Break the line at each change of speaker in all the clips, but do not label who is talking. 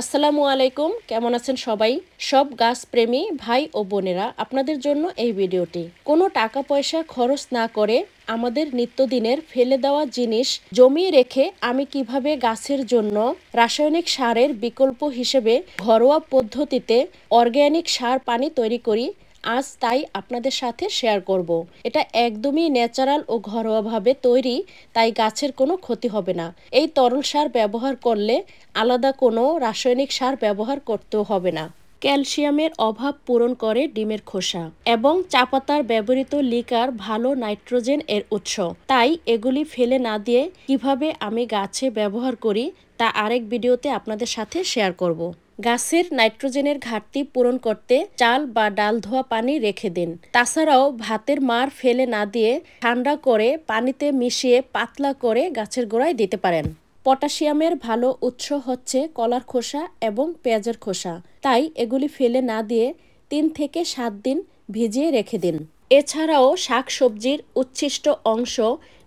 আসসালামু আলাইকুম, কেমন আছেন সবাই? সব গাছ প্রেমী ভাই ও বোনেরা, আপনাদের জন্য এই ভিডিওটি। কোনো টাকা পয়সা খরচ না করে আমাদের নিত্যদিনের ফেলে দেওয়া জিনিস জমিয়ে রেখে আমি কীভাবে গাছের জন্য রাসায়নিক সারের বিকল্প হিসেবে ঘরোয়া পদ্ধতিতে অর্গ্যানিক সার পানি তৈরি করি আজ তাই আপনাদের সাথে শেয়ার করব। এটা একদমই ন্যাচারাল ও ঘরোয়াভাবে তৈরি, তাই গাছের কোনো ক্ষতি হবে না। এই তরল সার ব্যবহার করলে আলাদা কোনো রাসায়নিক সার ব্যবহার করতেও হবে না। ক্যালসিয়ামের অভাব পূরণ করে ডিমের খোসা এবং চাপাতার ব্যবহৃত লিকার ভালো নাইট্রোজেন এর উৎস। তাই এগুলি ফেলে না দিয়ে কীভাবে আমি গাছে ব্যবহার করি, তা আরেক ভিডিওতে আপনাদের সাথে শেয়ার করব। গাছের নাইট্রোজেনের ঘাটতি পূরণ করতে চাল বা ডাল ধোয়া পানি রেখে দিন। তাছাড়াও ভাতের মার ফেলে না দিয়ে ঠান্ডা করে পানিতে মিশিয়ে পাতলা করে গাছের গোড়ায় দিতে পারেন। পটাশিয়ামের ভালো উৎস হচ্ছে কলার খোসা এবং পেঁয়াজের খোসা। তাই এগুলি ফেলে না দিয়ে তিন থেকে সাত দিন ভিজিয়ে রেখে দিন। এছাড়াও শাক সবজির উচ্ছিষ্ট অংশ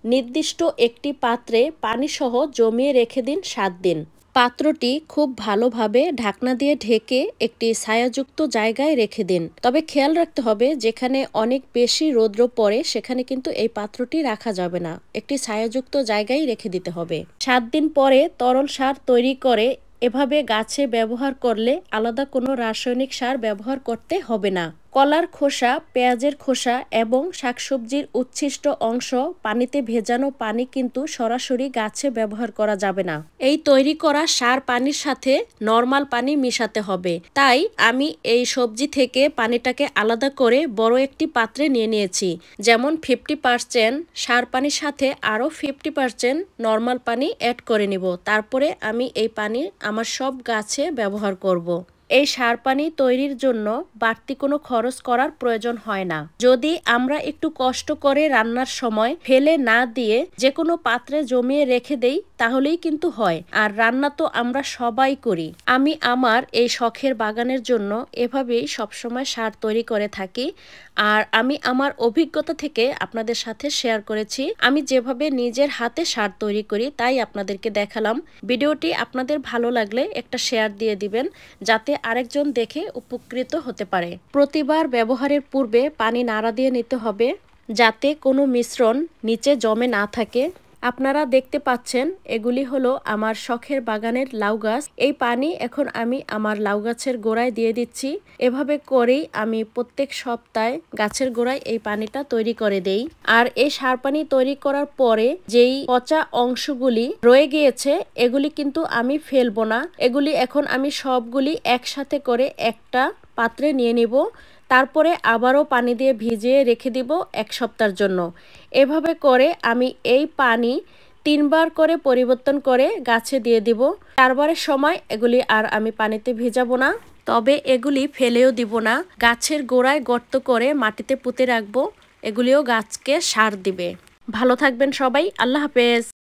নির্দিষ্ট একটি পাত্রে পানিসহ জমিয়ে রেখে দিন সাত দিন। পাত্রটি খুব ভালোভাবে ঢাকনা দিয়ে ঢেকে একটি ছায়াযুক্ত জায়গায় রেখে দিন। তবে খেয়াল রাখতে হবে, যেখানে অনেক বেশি রৌদ্র পড়ে, সেখানে কিন্তু এই পাত্রটি রাখা যাবে না। একটি ছায়াযুক্ত জায়গায় রেখে দিতে হবে। সাত দিন পরে তরল সার তৈরি করে এভাবে গাছে ব্যবহার করলে আলাদা কোনো রাসায়নিক সার ব্যবহার করতে হবে না। কলার খোসা, পেঁয়াজের খোসা এবং শাকসবজির উচ্ছিষ্ট অংশ পানিতে ভেজানো পানি কিন্তু সরাসরি গাছে ব্যবহার করা যাবে না। এই তৈরি করা সার পানির সাথে নর্মাল পানি মিশাতে হবে। তাই আমি এই সবজি থেকে পানিটাকে আলাদা করে বড় একটি পাত্রে নিয়ে নিয়েছি। যেমন ফিফটি পার্সেন্ট সার পানির সাথে আরও ফিফটি পার্সেন্ট নর্মাল পানি অ্যাড করে নিব। তারপরে আমি এই পানি আমার সব গাছে ব্যবহার করব। এই সার পানি তৈরির জন্য বাড়তি কোনো খরচ করার প্রয়োজন হয় না। যদি আমরা একটু কষ্ট করে রান্নার সময় ফেলে না দিয়ে যে কোনো পাত্রে জমিয়ে রেখে দেই, তাহলেই কিন্তু হয়। আর রান্না তো আমরা সবাই করি। আমি আমার এই শখের বাগানের জন্য এভাবেই সবসময় সার তৈরি করে থাকি। আর আমি আমার অভিজ্ঞতা থেকে আপনাদের সাথে শেয়ার করেছি। আমি যেভাবে নিজের হাতে সার তৈরি করি, তাই আপনাদেরকে দেখালাম। ভিডিওটি আপনাদের ভালো লাগলে একটা শেয়ার দিয়ে দিবেন, যাতে আরেকজন দেখে উপকৃত হতে পারে। প্রতিবার ব্যবহারের পূর্বে পানি নাড়া দিয়ে নিতে হবে যাতে কোনো মিশ্রণ নিচে জমে না থাকে। আপনারা দেখতে পাচ্ছেন, এগুলি হলো আমার শখের বাগানের লাউ গাছ। এই পানি এখন আমি আমার লাউ গাছের গোড়ায় দিয়ে দিচ্ছি। এভাবে করেই আমি প্রত্যেক সপ্তাহে গাছের গোড়ায় এই পানিটা তৈরি করে দেই। আর এই সার পানি তৈরি করার পরে যেই পচা অংশগুলি রয়ে গিয়েছে, এগুলি কিন্তু আমি ফেলব না। এগুলি এখন আমি সবগুলি একসাথে করে একটা পাত্রে নিয়ে নিব। তারপরে আবারও পানি দিয়ে ভিজিয়ে রেখে দিব এক সপ্তাহের জন্য। এভাবে করে আমি এই পানি তিনবার করে পরিবর্তন করে গাছে দিয়ে দিব। চারবারের সময় এগুলি আর আমি পানিতে ভিজাবো না। তবে এগুলি ফেলেও দিব না। গাছের গোড়ায় গর্ত করে মাটিতে পুঁতে রাখব। এগুলিও গাছকে সার দিবে। ভালো থাকবেন সবাই। আল্লাহ হাফেজ।